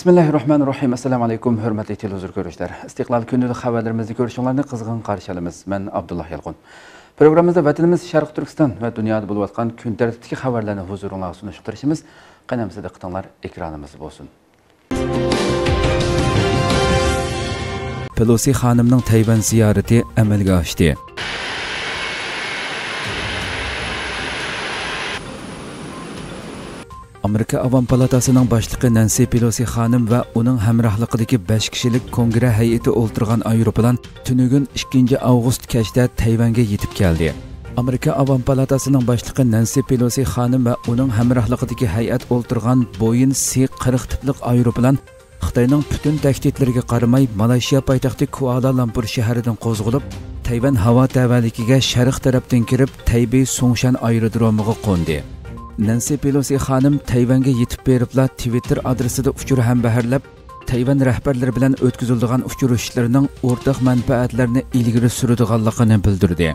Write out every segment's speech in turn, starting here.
bismillahi rohmanir rohim assalomu alaykum hurmatli televizor ko'ruvchilar istiqlol kundalik xabarlarimizni ko'rishinglarni qizg'in qarshi olamiz man abdulloh yalqun programmamizda vatanimiz turkiston va dunyoda bo'layotgan kun tartibdagi xabarlarni huzuringlarga ekranimiz bo'lsin. Pelosi xonimning tayvan ziyorati amalga oshdi. Amerika avom palatasining boshlig'i nansi pelosi xonim va uning hamrohligidagi 5 kishilik kongress hay'ati o'ltirgan aeroplan tunugun 2 avgust kechda tayvanga yetib keldi. Amerika avom palatasining boshlig'i nansi pelosi xonim va uning hamrohligidagi hay'at o'ltirgan boeing c 40 tiplik aeroplan xitoyning butun tahdidlariga qaramay malayziya poytaxti kuala lumpur shahridan qo'zg'alib tayvan havo tavalikiga sharq tarafdan kirib taybey songshan aerodromiga qo'ndi. Nansi Pelosi xonim Tayvanga yetib beribla Twitter adresida uchur ham baharlab, Tayvan rahbarlari bilan o'tkazilgan uchrashuvlarning o'rtaq manfaatlarini ilgari suradiganligini bildirdi.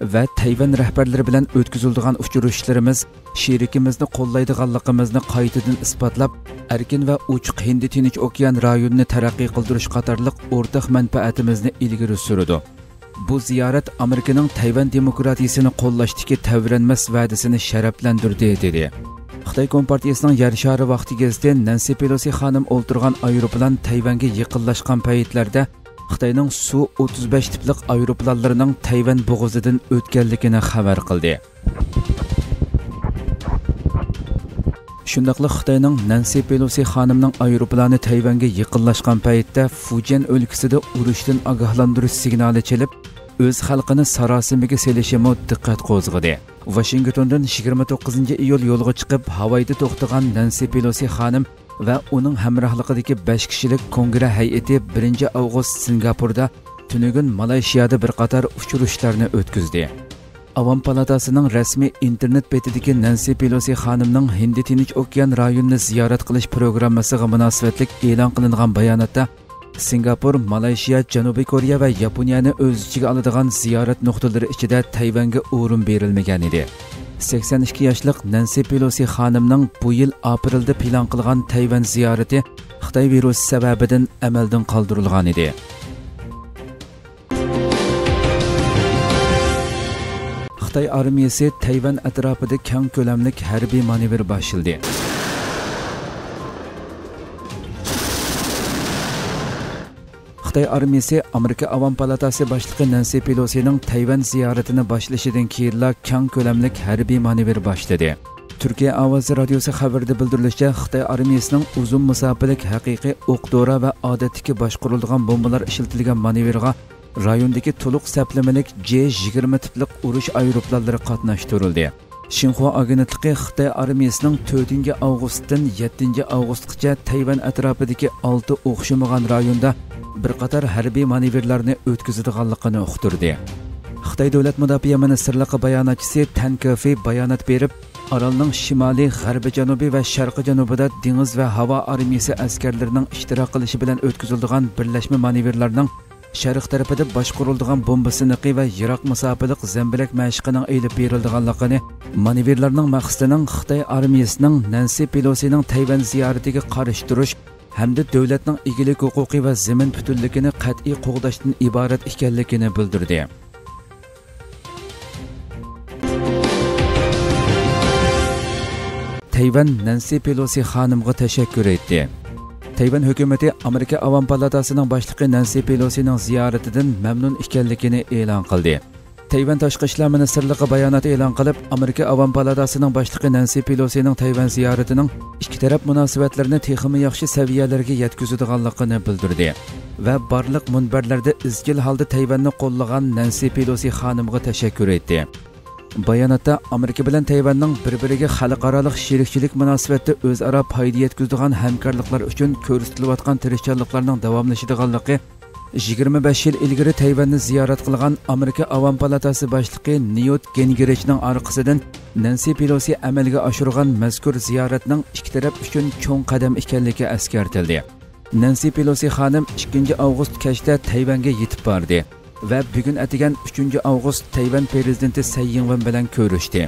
va Tayvan rahbarlari bilan o'tkazilgan uchrashuvlarimiz sherikimizni qo'llaydiganligimizni qaytadan isbotlab, erkin va uch Hind Tinch okean rayonini taraqqiy qildirish qatorliq o'rtaq manfaatimizni ilgari suradi. Bu ziyorat amerikaning tayvan demokratiyasini qo'llashdagi tavranmas va'dasini sharaflantirdi dedi. Xitoy kompartiyasining yer shari vaqti gazeti nansi pelosi xonim o'ltirgan aeroplan tayvanga yaqinlashgan paytlarda xitoyning su 35 tiplik aeroplanlarining tayvan bo'g'ozidan o'tganligini xabar qildi shundoqla xitoyning nansi pelosi xonimning aeroplani tayvanga yaqinlashgan paytda fujian o'lkasida urushdan ogohlantirish signali chelib o'z xalqini sarosimiga selishimi diqqat qo'zg'adi. Vashingtondan 29 iyul yo'lga chiqib havayda to'xtagan nansi pelosi xonim va uning hamrohligidagi 5 kishilik kongress hay'ati 1 avgust singapurda tunugun malayziyada bir qator o'tkazdi. Avam palatasining rasmiy internet betidagi Nansi Pelosi xonimning Hindi Tinch okean rayonini ziyorat qilish programmasiga munosabatlik e'lon qilingan bayonotda Singapur, Malayziya, Janubiy Koreya va Yaponiyani o'z ichiga oladigan ziyorat nuqtalari ichida Tayvanga o'rin berilmagan edi. 82 yoshlik Nansi Pelosi xonimning bu yil aprelda plan qilgan Tayvan ziyorati Xitoy virusi sababidan amaldan qoldirilgan edi. Xitoy armiyasi Tayvan atrofida keng ko'lamli harbiy manevr boshladi. Xitoy armiyasi Amerika Avam palatasi boshlig'i Nansi Pelosining Tayvan ziyoratini boshlashidan keyinla keng ko'lamli harbiy manevr boshladi. Turkiya ovozi radiosi xabarida bildirilishicha, Xitoy armiyasining uzun masofalik haqiqiy o'q-dora va odatdagi boshqarilgan bombalar ishlatilgan manevrga rayondagi to'liq saplamalik J-20 tiplik urush aeroplanlari qatnashtirildi. Xinhua agentligi Xitoy armiyasining 4 avgustdan 7 avgustgacha Tayvan atrofidagi 6 o'xshamagan rayonda bir qator harbiy manevrlarni o'tkazadiganligini uqtirdi. Xitoy davlat mudofaa ministrligi bayonotchisi Tan Kafi bayonot berib, Orolning shimoliy, g'arbi, janubiy va sharqi janubida dengiz va havo armiyasi askarlarining ishtirok qilishi bilan o'tkaziladigan birlashma sharq tarafida boshqariladigan bomba siniqi va yiroq masofalik zambilak mashqining elib berildiganligini manevrlarning maqsadining xitoy armiyasining nansi pelosining tayvan ziyoratiga qarshi turish hamda davlatning egilik huquqi va zamin butunligini qat'iy iborat ekanligini bildirdi tayvan nansi pelosi xonimga tashakkur etdi Tayvan hukumati Amerika Avam palatasining boshlig'i Nansi Pelosining ziyoratidan mamnun ekanligini e'lon qildi. Tayvan tashqi ishlar ministrligi bayonot e'lon Amerika Avam palatasining boshlig'i Nansi Pelosining Tayvan ziyoratining ikki taraf munosabatlarini texmi yaxshi saviyalarga yetkazadiganligini bildirdi va barliq munbarlarda izchil holda Tayvanni qo'llagan Nansi Pelosi xonimga tashakkur etdi. Баянатта Америка белән Тайваньның бер-бирегә халыкаралык шәрикчелек мөнәсәбәте үзара файда yetkizгән хәмкәрлекләр өчен күрсәтелеп аткан тырышчанлыкларның дәвамлашыдыганлыгы 25 yil ilgari tayvanni ziyorat qilgan amerika avom palatasi boshlig'i nyut gingrichning orqasidan nansi pelosi amalga oshirgan mazkur ziyoratning ikki taraf uchun cho'ng qadam ekanligi eskartildi. Nansi pelosi xonim 2 avgust kashda tayvanga yetib bordi. Va bugun atigan 3 avgust Tayvan prezidenti Tsai Ing-wen bilan ko'rishdi.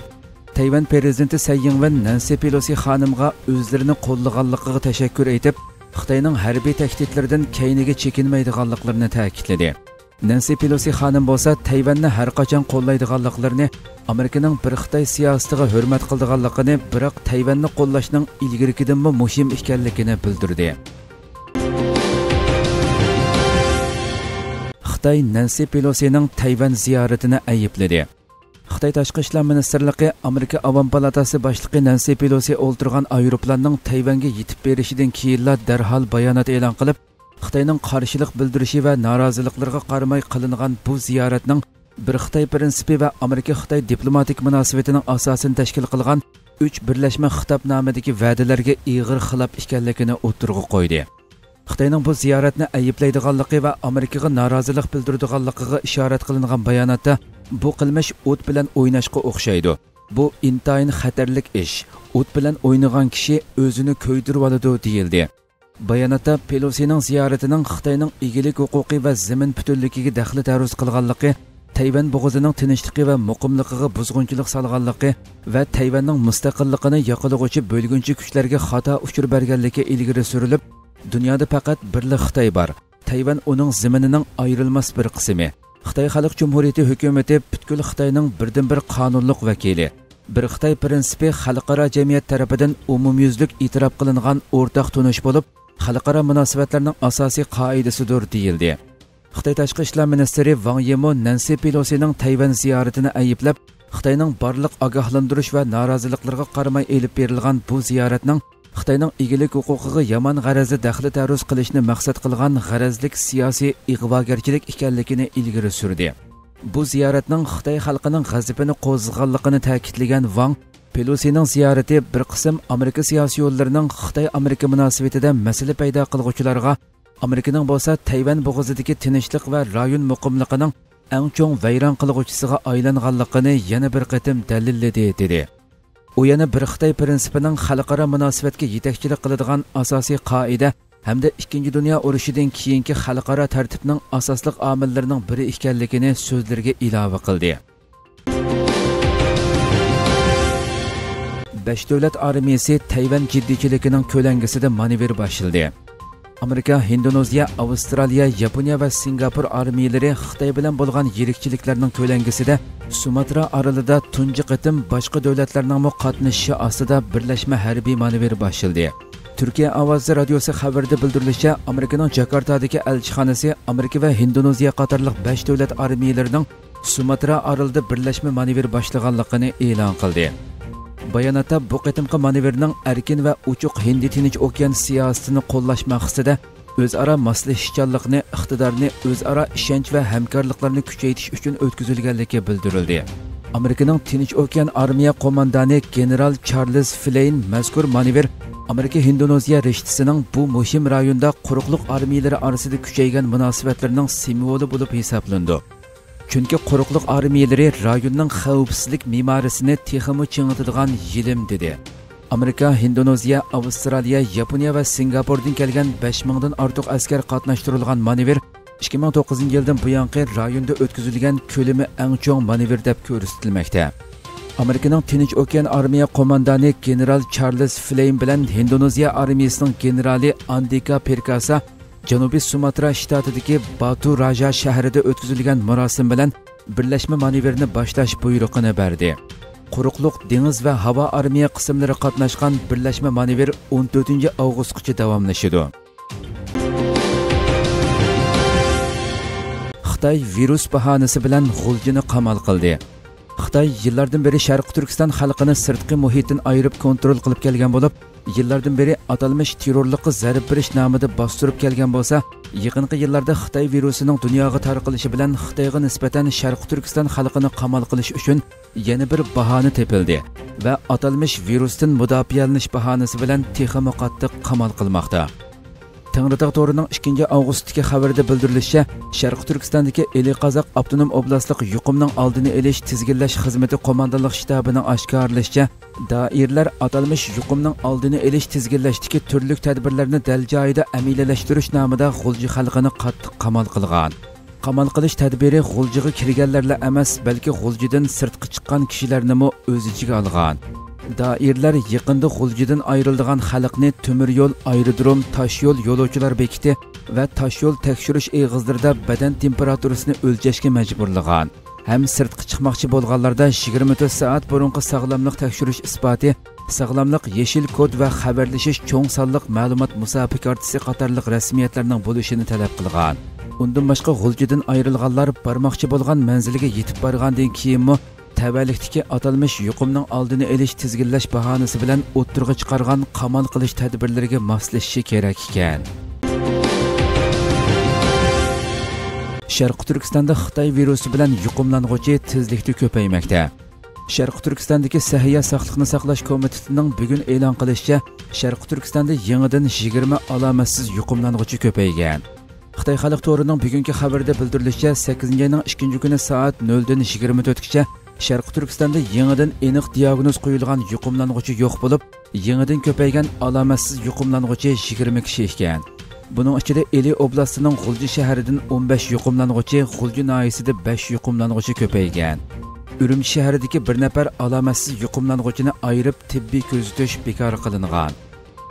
Tayvan prezidenti Tsai Ing-wen Nansi Pelosi xonimga o'zlarini qo'llaganligiga tashakkur etib, xitoyning harbiy tahdidlaridan keyniga chekinmaydiganliklarini ta'kidladi nansi pelosi xonim bo'lsa tayvanni har qachon qo'llaydiganliklarini amerikaning bir xitoy siyosatiga hurmat qildiganligini biroq tayvanni qo'llashning ilgarikidanmi muhim ekanligini bildirdi xitoy nansi pelosining tayvan ziyoratini aybladi xitoy tashqi ishlar ministrligi amerika avom palatasi boshlig'i nansi pelosi o'ltirgan aeroplanning tayvanga yetib berishidan keyinla darhol bayonot e'lon qilib xitoyning qarshilik bildirishi va noroziliklarga qaramay qilingan bu ziyoratning bir xitoy prinsipi va amerika xitoy diplomatik munosabatining asosini tashkil qilgan uch birlashma xitobnomidagi va'dalarga ig'ir xilof ekanligini o'tirg'a qo'ydi. Xitoyning bu ziyoratni ayblaydiganligi va amerikaga norozilik bildiradiganligiga ishorat qilingan bayonotda bu qilmish o't bilan o'ynashga o'xshaydi bu intayin xatarlik ish o't bilan o'ynagan kishi o'zini ko'ydirib oladi deyildi bayonotda pelosining ziyoratining xitoyning egilik huquqi va zamin butunligiga daxli taruz qilganligi tayvan bo'g'izining tinchligi va muqimligiga buzg'unchilik solganligi va tayvanning mustaqilligini yoqilg'uchi bo'lgunchi kuchlarga xato uchur ilgari surilib dunyoda faqat birli xitoy bor. Tayvan uning ziminining ayrilmas bir qismi. Xitoy xalq jumhuriyati hukumati butkul xitoyning birdan bir qonunliq vakili. Bir xitoy prinsipi xalqaro jamiyat tarafidan umumyuzlik e'tirof qilingan o'rtaq tunish bo'lib xalqaro munosabatlarning asosiy qoidasidir deyildi. Xitoy tashqi ishlar ministri vang yemo nansi pelosining tayvan ziyoratini ayblab xitoyning barliq ogohlantirish va noroziliklarga qaramay elib berilgan bu ziyoratning xitoyning egilik huquqiga yomon g'arazda daxli taruz qilishni maqsad qilgan g'arazlik siyosiy ig'vogarchilik ekanligini ilgari surdi. Bu ziyoratning xitoy xalqining g'azabini qo'zg'alligini ta'kidlagan vang pelusining ziyorati bir qism amerika siyosiy yo'llarining xitoy amerika munosabatida masala paydo qilg'uvchilarga amerikaning bo'lsa tayvan bo'g'izidagi tinchlik va rayon muqimligining eng cho'ng vayron qilg'uvchisiga aylanganligini yana bir qatim dalilladi dedi. U yana bir xitoy prinsipining xalqaro munosabatga yetakchilik qiladigan asosiy qoida hamda ikkinchi dunyo urushidan keyingi xalqaro tartibning asosli omillarining biri ekanligini so'zlarga ilova qildi. Besh davlat armiyasi tayvan jiddiychiligining ko'langisida manevr boshildi Amerika, Hindoneziya, Avstraliya, Yaponiya va Singapur armiyalari Xitoy bilan bo'lgan yirikchiliklarning to'langisida Sumatra oralida tunji qitim boshqa davlatlarning qatnashishi ostida birlashma harbiy manevr boshildi. Türkiye Avazı Radyosu xəbərdə bildirilişə, Amerikanın Jakartadakı elçixanası Amerika və Hindoneziya qatarlıq 5 dövlət armiyalarının Sumatra arıldı birləşmə manevr başlığanlığını elan qıldı. Bayonotda bu qitimqi manevrning erkin va uchuq hindi tinch okean siyosatini qo'llash maqsadida o'zaro moslashishchanlikni iqtidorni o'zaro ishonch va hamkorliklarni kuchaytirish uchun o'tkazilganligi bildirildi. Amerikaning tinch okean armiya qo'mondoni general charlz fleyn mazkur manevr amerika indoneziya rishtisining bu muhim rayonda quruqliq armiyalari orasida kuchaygan munosabatlarning simvoli bo'lib hisoblandi chunki quruqliq armiyalari rayonning xavfsizlik me'morisini texmi chingitadigan yilim dedi. Amerika indoneziya avstraliya yaponiya va singapurdan kelgan besh mingdan ortiq askar qatnashtirilgan manevr 2009 yildan buyongi rayonda o'tkazilgan ko'lami eng cho'ng manevr deb ko'rsatilmoqda. Amerikaning tinch okean armiya qo'mondoni general charlz fleyn bilan indoneziya armiyasining generali andika perkasa janubiy sumatra shtatidagi batu raja shahrida o'tkazilgan marosim bilan birlashma manevrni boshlash buyrug'ini berdi. Quruqliq dengiz va havo armiya qismlari qatnashgan birlashma manevr 14 avgustgacha davomlashadi. Xitoy virus bahonasi bilan g'uljini qamal qildi xitoy yillardan beri sharqi turkiston xalqini sirtqi muhitdan ayirib kontrol qilib kelgan bo'lib yillardan beri atalmish terrorlikqa zarb berish nomida bostirib kelgan bo'lsa yaqinqi yillarda xitoy virusining dunyoga tarqalishi bilan xitoyga nisbatan sharqi turkiston xalqini qamal qilish uchun yana bir bahona tepildi va atalmish virusdan mudofialanish bahonasi bilan texmi qattiq qamal qilmoqda. Tangritog to'rining 2 avgustdagi xabarida bildirilishicha, Sharq Turkistondagi Eli Qazaq avtonom oblastlik yuqumning oldini olish tizginlash xizmati qo'mondonlik shtabining oshkorlashicha, doirlar atalmish yuqumning oldini olish tizginlashdagi turli tadbirlarni dal joyida amaliyalashtirish nomida G'ulji xalqini qattiq qamal qilgan. qamal qilish tadbiri g'uljiga kirganlarla emas balki g'uljidan sirtqi chiqqan kishilarni o'z ichiga olgan doirlar yaqinda g'uljidan ayrildigan xalqni temir yo'l aerodrom tosh yo'l yo'lovchilar bekiti va tosh yo'l tekshirish eg'izlarida badan temperaturasini o'lchashga majburlagan. Ham sirtqi chiqmoqchi bo'lganlarda 24 soat burunqi sog'lomlik tekshirish isboti sog'lomlik yeshil kod va xabarlashish cho'ng sonliq ma'lumot musofi kartasi qatorliq rasmiyatlarning bo'lishini talab qilgan. Undan boshqa g'uljidan ayrilganlar bormoqchi bo'lgan manziliga yetib borgandan keyinmi tavallikdagi atalmish yuqumning oldini olish tizginlash bahonasi bilan o'ttirg'i chiqargan qamal qilish tadbirlariga moslashishi kerak ekan. Sharqi turkistonda xitoy virusi bilan yuqumlang'uchi tezlikda ko'paymoqda. Sharqi turkistondagi sahiya sog'liqni saqlash komitetining bugun e'lon qilishicha sharqi turkistonda yangidan yigirma alomatsiz yuqumlang'uchi ko'paygan. Xitoy xalq to'rining bugungi xabarida bildirilishicha sakkizinchi ayning ikkinchi kuni soat noldan yigirma to'rtgacha sharqi turkistonda yangidan aniq diagnoz qo'yilgan yuqumlang'uvchi yo'q bo'lib yangidan ko'paygan alomatsiz yuqumlang'uvchi yigirma kishi ekan buning ichida eli oblastining g'ulji shahridan 15 yuqumlang'uvchi g'ulji noyisida 5 yuqumlang'uvchi ko'paygan. Urumchi shahridagi bir nafar alomatsiz yuqumlang'uvchini ayirib tibbiy kuzatish bekor qilingan.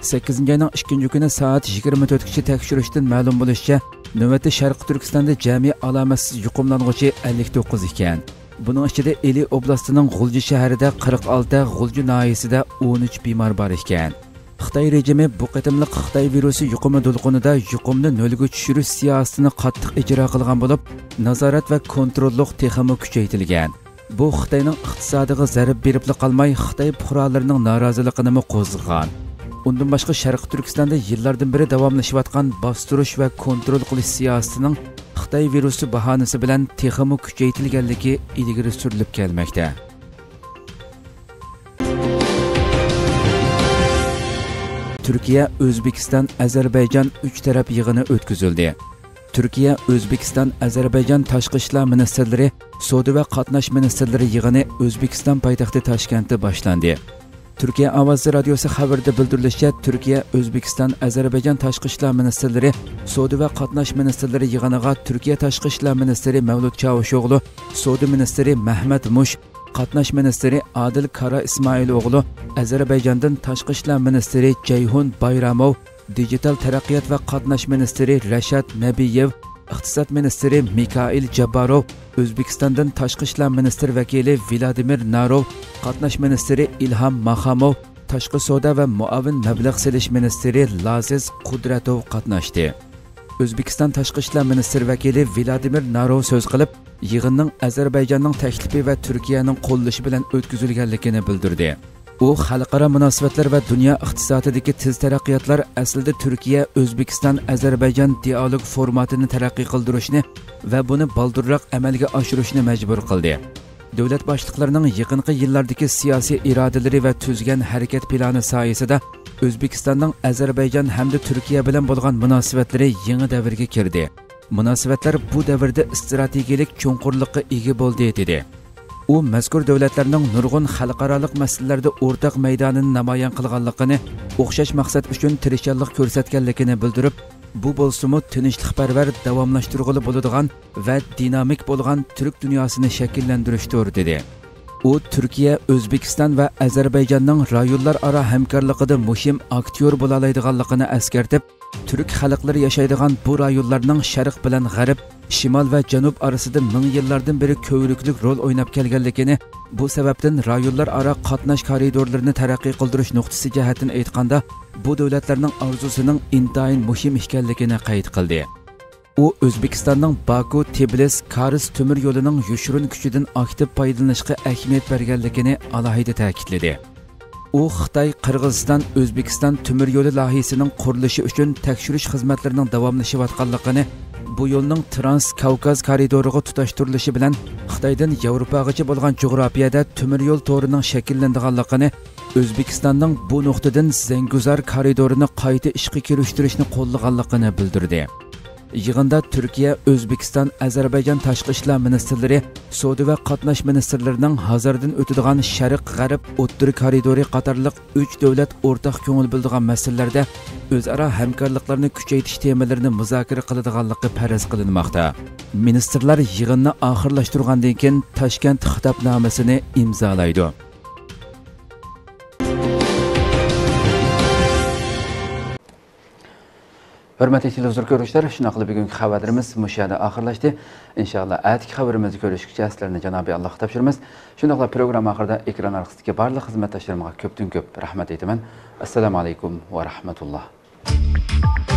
8 oyning 2 kuni soat 24 kishi tekshirishdan ma'lum bo'lishicha navbatda sharqi turkistonda jami alomatsiz yuqumlang'uvchi 59 ekan. Buning ichida eli oblastining g'ulji shahrida 46 g'ulji noyisida 13 bemor bor ekan. Xitoy rejimi bu qatimliq xitoy virusi yuqumi to'lqinida yuqumni nolga tushirish siyosatini qattiq ijro qilgan bo'lib nazorat va kontrolliq texmi kuchaytirilgan. Bu xitoyning iqtisodiga zarb beribli qolmay xitoy fuqarolarining noroziligini qo'zg'agan. Undan boshqa sharqi turkistonda yillardan beri davomlashayotgan bostirish va kontrol qilish siyosatining xitoy virusi bahonasi bilan texmi kuchaytirilganligi ilgari surilib kelmoqda. Turkiya o'zbekiston ozarbayjon uch taraf yig'ini o'tkazildi. Turkiya o'zbekiston ozarbayjon tashqi ishlar ministrlari savdo va qatnash ministrlari yig'ini o'zbekiston poytaxti toshkentda boshlandi. Türkiyə Avazı Radiosu xəbərdə bildirilişçə, Türkiyə, Özbekistan, Azərbaycan Taşqı İşlər Ministrləri, Saudi və Qatnaş Ministrləri yığınığa Türkiyə Taşqı İşlər Ministri Məvlud Çavuşoğlu, Saudi Ministri Məhməd Muş, Qatnaş Ministri Adil Kara İsmailoğlu, Azərbaycandan Taşqı İşlər Ministri Ceyhun Bayramov, Digital Tərəqqiyat və Qatnaş Ministri Rəşad Nəbiyev, iqtisod ministri mikail jabbarov o'zbekistondan tashqi ishlar ministri vakili vladimir narov qatnash ministri ilhom mahamov tashqi savdo va muavin mablag' selish ministri laziz qudratov qatnashdi o'zbekiston tashqi ishlar ministri vakili vladimir narov so'z qilib yig'inning ozarbayjonning taklifi va turkiyaning qo'llashi bilan o'tkazilganligini bildirdi u xalqaro munosabatlar va dunyo iqtisodidagi tez taraqqiyotlar aslida turkiya o'zbekiston ozarbayjon dialog formatini taraqqiy qildirishni va buni boldurroq amalga oshirishni majbur qildi. Davlat boshliqlarining yaqinqi yillardagi siyosiy irodalari va tuzgan harakat plani soyasida o'zbekistonning ozarbayjon hamda turkiya bilan bo'lgan munosabatlari yangi davrga kirdi. Munosabatlar bu davrda strategiyalik cho'nqurliqqa ega bo'ldi dedi u mazkur davlatlarning nurg'un xalqaroliq masalalarda o'rtaq maydonini namoyon qilganligini o'xshash maqsad uchun tirishchanlik ko'rsatganligini bildirib bu bo'lsimi tinchlikparvar davomlashtirg'ili bo'ladigan va dinamik bo'lgan turk dunyosini shakllantirishdir dedi. U turkiya o'zbekiston va ozarbayjonning rayonlar aro hamkorligida muhim aktyor bo'la oladiganligini eskartib turk xalqlari yashaydigan bu rayonlarning sharq bilan g'arb shimol va janub orasida ming yillardan beri ko'vriklik rol o'ynab kelganligini bu sababdan rayonlar aro qatnash koridorlarini taraqqiy qildirish nuqtasi jihatini aytganda bu davlatlarning orzusining intayin muhim ekanligini qayd qildi. U o'zbekistonning baku tiblis karis temir yo'lining yushurun kuchidan aktiv foydalanishga ahamiyat berganligini alohida ta'kidladi. U xitoy qirg'iziston o'zbekiston temir yo'li loyihasining qurilishi uchun tekshirish xizmatlarining davomlashayotganligini bu yo'lning trans kavkaz koridoriga tutashtirilishi bilan xitoydan yevropagacha bo'lgan jo'grafiyada temir yo'l to'rining shakllanganligini o'zbekistonning bu nuqtadan zanguzar koridorini qayta ishga kirishtirishni qo'llaganligini bildirdi yig'inda turkiya o'zbekiston ozarbayjon tashqi ishlar ministrlari savdo va qatnash ministrlarining hozirdan o'tadigan sharq g'arb o'ttir koridori qatorliq uch davlat o'rtaq ko'ngil bildigan masalalarda o'zaro hamkorliklarni kuchaytirish temalarini muzokara qiladiganligi faraz qilinmoqda. Ministrlar yig'inni oxirlashtirgandan keyin toshkent xitobnomasini imzolaydi. Hurmatli televizor ko'ruvchilar shunaqa qilib bugungi xabarlarimiz mushu yerda oxirlashdi. Inshaalloh atigi xabarimizni ko'rishguncha sizlarni janobiy allohga topshiramiz. Shundoqla programma oxirida ekran orqasidagi barliq xizmatdoshlarimga ko'pdan ko'p rahmat aytaman. Assalomu alaykum va rahmatulloh.